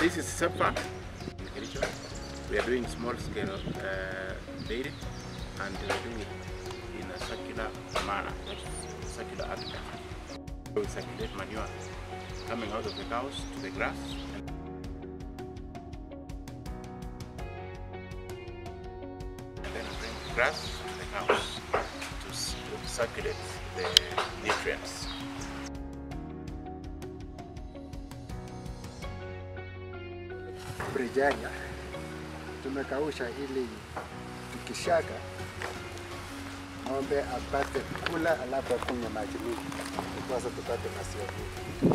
This is Sepa. We are doing small scale uh, dairy and we are doing it in a circular manner, circular agriculture. We circulate manure coming out of the cows to the grass. And then bring grass to the cows to circulate the nutrients. Brijanya tumekausha ili tukishaga ng'ombe apate kula, alafu akunywe maji mingi, ndiposa tupate maziwa mingi.